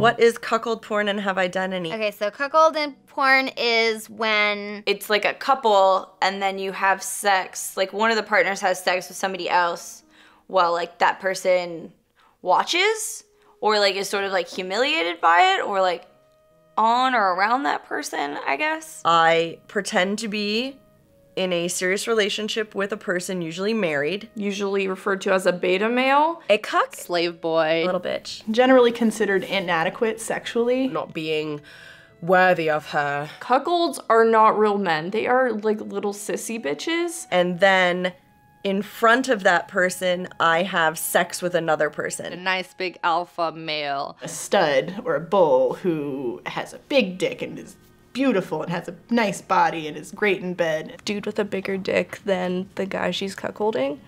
Mm. What is cuckold porn and have I done any? Okay, so cuckold and porn is when It's like a couple, and then you have sex. Like one of the partners has sex with somebody else, while like that person watches, or like is sort of like humiliated by it, or like on or around that person. I guess. I pretend to be in a serious relationship with a person, usually married. Usually referred to as a beta male. A cuck, Slave boy. little bitch. Generally considered inadequate sexually. not being worthy of her. Cuckolds are not real men. They are like little sissy bitches. And then in front of that person, I have sex with another person. A nice big alpha male. A stud or a bull who has a big dick and is beautiful and has a nice body and is great in bed. dude with a bigger dick than the guy she's cuckolding.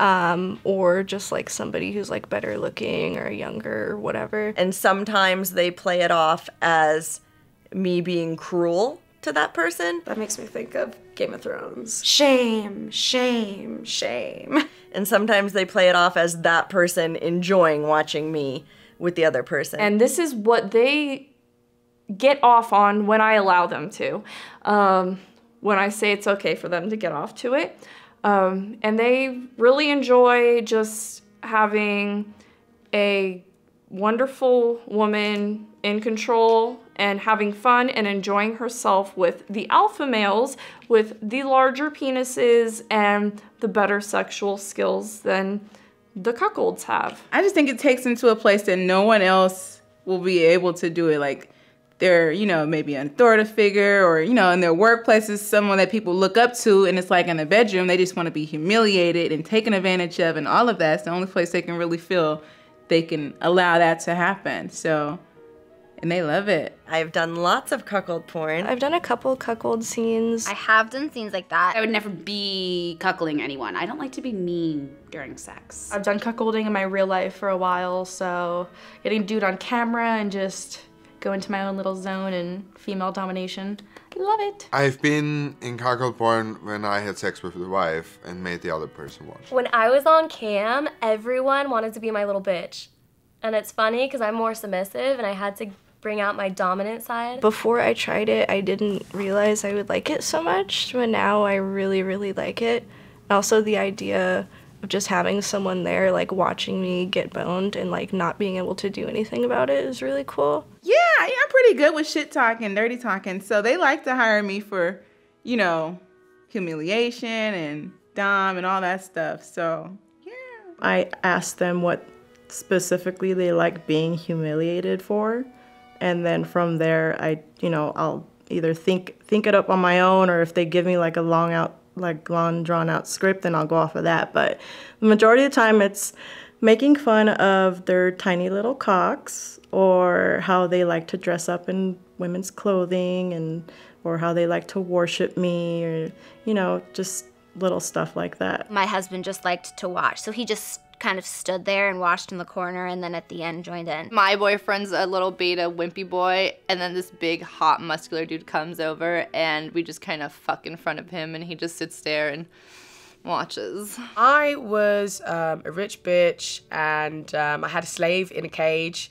Um, or just like somebody who's like better looking or younger or whatever. And sometimes they play it off as me being cruel to that person. That makes me think of Game of Thrones. Shame, shame, shame. And sometimes they play it off as that person enjoying watching me with the other person. And this is what they get off on when I allow them to. Um, when I say it's okay for them to get off to it. Um, and they really enjoy just having a wonderful woman in control and having fun and enjoying herself with the alpha males with the larger penises and the better sexual skills than the cuckolds have. I just think it takes them to a place that no one else will be able to do it. Like they're, you know, maybe an authoritative figure or, you know, in their workplaces, someone that people look up to. And it's like in the bedroom, they just want to be humiliated and taken advantage of and all of that. It's the only place they can really feel they can allow that to happen. So, and they love it. I've done lots of cuckold porn. I've done a couple cuckold scenes. I have done scenes like that. I would never be cuckolding anyone. I don't like to be mean during sex. I've done cuckolding in my real life for a while, so getting dude on camera and just go into my own little zone and female domination. Love it. I've been in cuckold porn when I had sex with the wife and made the other person watch. When I was on cam, everyone wanted to be my little bitch. And it's funny because I'm more submissive and I had to bring out my dominant side. Before I tried it, I didn't realize I would like it so much, but now I really, really like it. Also, the idea of just having someone there, like watching me get boned and like not being able to do anything about it is really cool. Yeah, yeah, I'm pretty good with shit talking, dirty talking. So they like to hire me for, you know, humiliation and dom and all that stuff. So yeah. I asked them what specifically they like being humiliated for, and then from there, I you know I'll either think think it up on my own, or if they give me like a long out like long drawn out script, then I'll go off of that. But the majority of the time, it's making fun of their tiny little cocks or how they like to dress up in women's clothing and or how they like to worship me or you know just little stuff like that. My husband just liked to watch, so he just kind of stood there and watched in the corner and then at the end joined in. My boyfriend's a little beta wimpy boy, and then this big hot muscular dude comes over, and we just kind of fuck in front of him, and he just sits there and watches. I was um, a rich bitch and um, I had a slave in a cage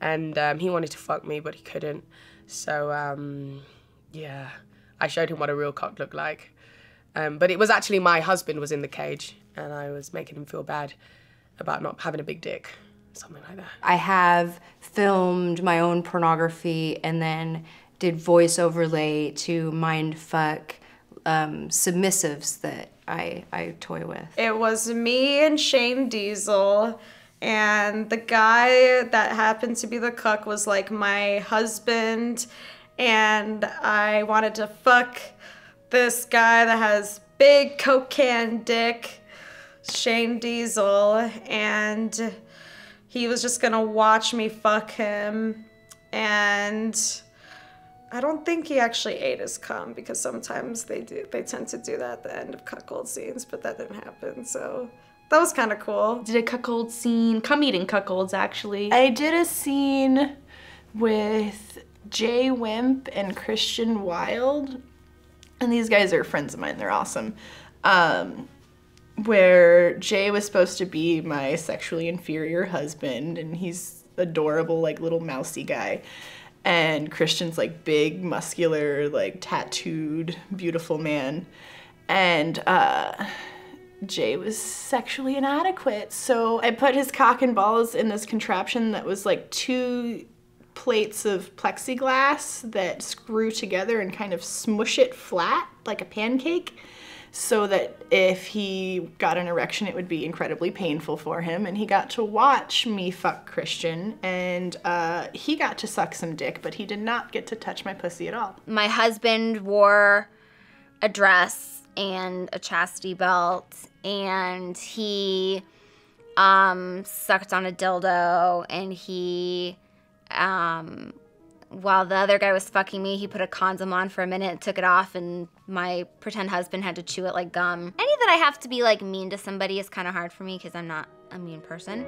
and um, he wanted to fuck me but he couldn't. So um, yeah, I showed him what a real cock looked like. Um, but it was actually my husband was in the cage and I was making him feel bad about not having a big dick, something like that. I have filmed my own pornography and then did voice overlay to mind fuck um, submissives that I, I toy with. It was me and Shane Diesel, and the guy that happened to be the cuck was like my husband, and I wanted to fuck this guy that has big coke can dick, Shane Diesel, and he was just gonna watch me fuck him, and I don't think he actually ate his cum because sometimes they do they tend to do that at the end of cuckold scenes, but that didn't happen. So that was kind of cool. Did a cuckold scene, cum eating cuckolds actually. I did a scene with Jay Wimp and Christian Wild, and these guys are friends of mine. They're awesome. Um, where Jay was supposed to be my sexually inferior husband, and he's adorable, like little mousy guy. And Christian's like big, muscular, like tattooed, beautiful man. And uh, Jay was sexually inadequate. So I put his cock and balls in this contraption that was like two plates of plexiglass that screw together and kind of smush it flat like a pancake so that if he got an erection it would be incredibly painful for him. And he got to watch me fuck christian and uh, he got to suck some dick but he did not get to touch my pussy at all. My husband wore a dress and a chastity belt, and he um, sucked on a dildo, and he, um, while the other guy was fucking me, he put a condom on for a minute, took it off, and my pretend husband had to chew it like gum. Any that I have to be like mean to somebody is kind of hard for me because I'm not a mean person.